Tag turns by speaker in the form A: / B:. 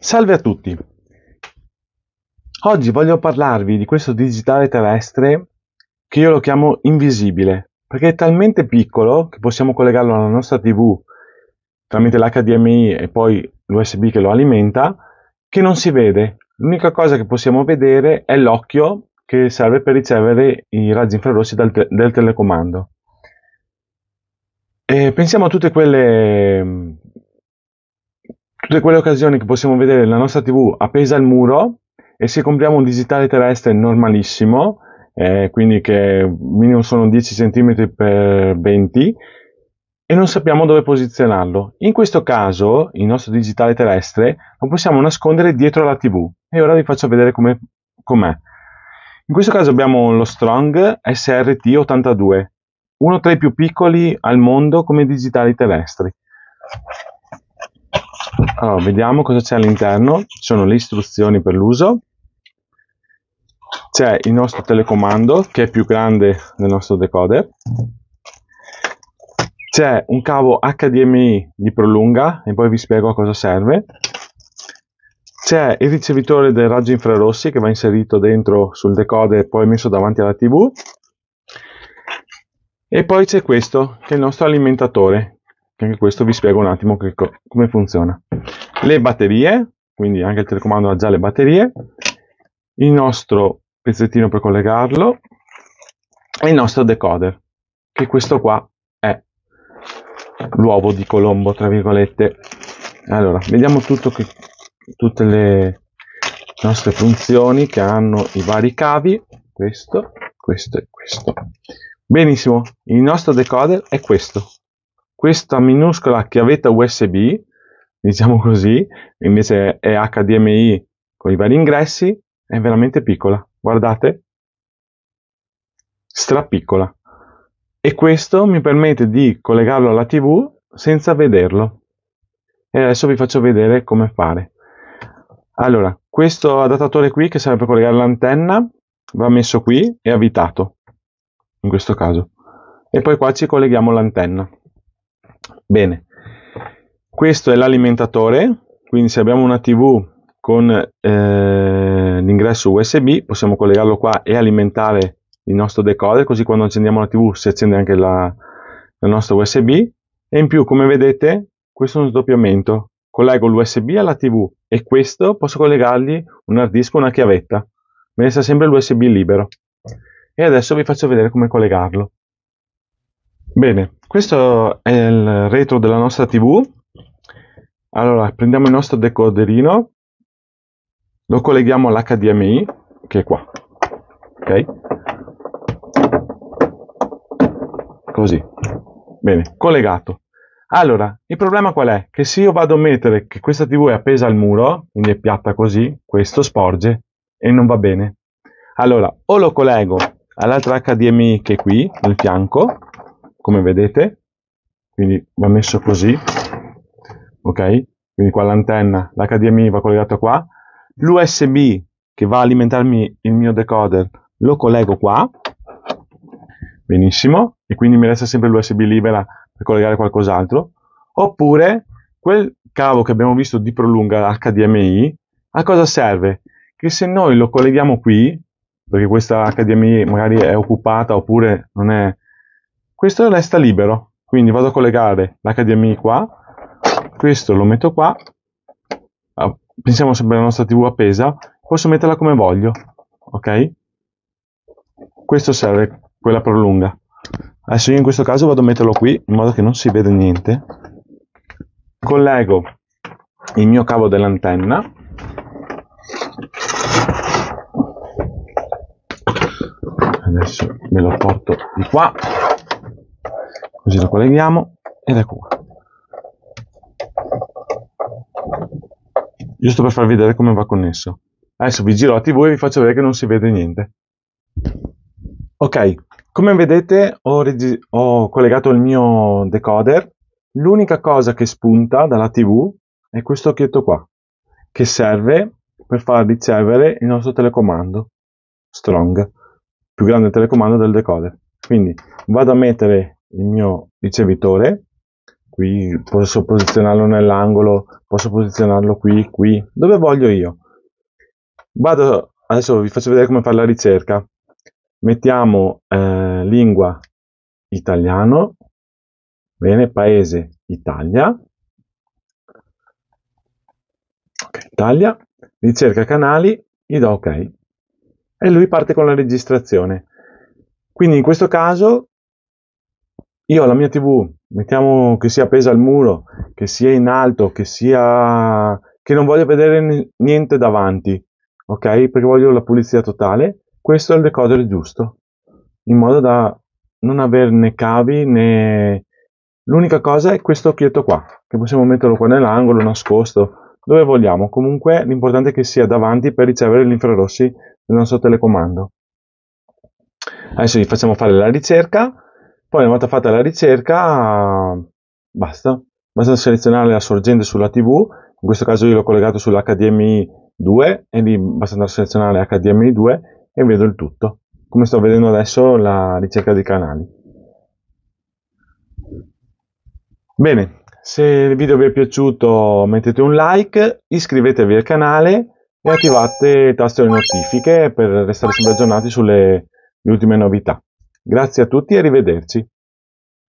A: Salve a tutti! Oggi voglio parlarvi di questo digitale terrestre che io lo chiamo invisibile, perché è talmente piccolo che possiamo collegarlo alla nostra TV tramite l'HDMI e poi l'USB che lo alimenta, che non si vede. L'unica cosa che possiamo vedere è l'occhio che serve per ricevere i raggi infrarossi dal te- del telecomando. E pensiamo a tutte quelle tutte quelle occasioni che possiamo vedere la nostra TV appesa al muro e se compriamo un digitale terrestre normalissimo, eh, quindi che minimo sono 10 cm per 20 e non sappiamo dove posizionarlo. In questo caso il nostro digitale terrestre lo possiamo nascondere dietro la TV e ora vi faccio vedere com'è. com'è. In questo caso abbiamo lo Strong SRT82, uno tra i più piccoli al mondo come digitali terrestri. Allora, vediamo cosa c'è all'interno. Ci sono le istruzioni per l'uso. C'è il nostro telecomando che è più grande del nostro decoder. C'è un cavo HDMI di prolunga e poi vi spiego a cosa serve. C'è il ricevitore dei raggi infrarossi che va inserito dentro sul decoder e poi messo davanti alla TV. E poi c'è questo che è il nostro alimentatore anche questo vi spiego un attimo che, come funziona. Le batterie, quindi anche il telecomando ha già le batterie, il nostro pezzettino per collegarlo e il nostro decoder, che questo qua è l'uovo di Colombo, tra virgolette. Allora, vediamo tutto che, tutte le nostre funzioni che hanno i vari cavi, questo, questo e questo. Benissimo, il nostro decoder è questo, questa minuscola chiavetta USB, diciamo così, invece è HDMI con i vari ingressi, è veramente piccola. Guardate, strapiccola. E questo mi permette di collegarlo alla TV senza vederlo. E adesso vi faccio vedere come fare. Allora, questo adattatore qui che serve per collegare l'antenna va messo qui e avvitato, in questo caso. E poi qua ci colleghiamo l'antenna. Bene, questo è l'alimentatore, quindi se abbiamo una TV con eh, l'ingresso USB possiamo collegarlo qua e alimentare il nostro decoder, così quando accendiamo la TV si accende anche la, la nostra USB e in più come vedete questo è uno sdoppiamento, collego l'USB alla TV e questo posso collegargli un hard disk una chiavetta, mi resta sempre l'USB libero e adesso vi faccio vedere come collegarlo. Bene, questo è il retro della nostra TV. Allora, prendiamo il nostro decoderino, lo colleghiamo all'HDMI, che è qua. Ok? Così. Bene, collegato. Allora, il problema qual è? Che se io vado a mettere che questa TV è appesa al muro, quindi è piatta così, questo sporge e non va bene. Allora, o lo collego all'altro HDMI che è qui, nel fianco, come vedete. Quindi va messo così ok? Quindi qua l'antenna l'HDMI va collegato qua. l'USB che va a alimentarmi il mio decoder lo collego qua. Benissimo. E quindi mi resta sempre l'USB libera per collegare qualcos'altro. Oppure quel cavo che abbiamo visto di prolunga HDMI a cosa serve? che se noi lo colleghiamo qui perché questa HDMI magari è occupata oppure non è questo resta libero. Quindi vado a collegare l'HDMI qua. Questo lo metto qua. Ah, pensiamo sempre alla nostra tv appesa. Posso metterla come voglio ok? Questo serve quella prolunga. Adesso io in questo caso vado a metterlo qui in modo che non si vede niente. Collego il mio cavo dell'antenna adesso me lo porto di qua. Così lo colleghiamo ed ecco qua. Giusto per farvi vedere come va connesso. Adesso vi giro la tv e vi faccio vedere che non si vede niente. Ok come vedete ho, ho collegato il mio decoder. L'unica cosa che spunta dalla tv è questo occhietto qua che serve per far ricevere il nostro telecomando. Strong più grande telecomando del decoder quindi vado a mettere il mio ricevitore, qui posso posizionarlo nell'angolo, posso posizionarlo qui, qui, dove voglio io. Vado, adesso vi faccio vedere come fare la ricerca. Mettiamo eh, lingua italiano, bene, paese Italia, okay, Italia, ricerca canali, gli do ok e lui parte con la registrazione. Quindi in questo caso io ho la mia tv, mettiamo che sia appesa al muro, che sia in alto, che sia che non voglio vedere niente davanti, ok? Perché voglio la pulizia totale. Questo è il decoder giusto, in modo da non avere né cavi né... L'unica cosa è questo occhietto qua, che possiamo metterlo qua nell'angolo, nascosto, dove vogliamo. Comunque l'importante è che sia davanti per ricevere gli infrarossi del nostro telecomando. Adesso gli facciamo fare la ricerca poi una volta fatta la ricerca, basta. Basta selezionare la sorgente sulla TV, in questo caso io l'ho collegato sull'HDMI 2 e lì basta andare a selezionare HDMI 2 e vedo il tutto. Come sto vedendo adesso la ricerca dei canali. Bene, se il video vi è piaciuto mettete un like, iscrivetevi al canale e attivate il tasto di notifiche per restare sempre aggiornati sulle ultime novità. Grazie a tutti e arrivederci.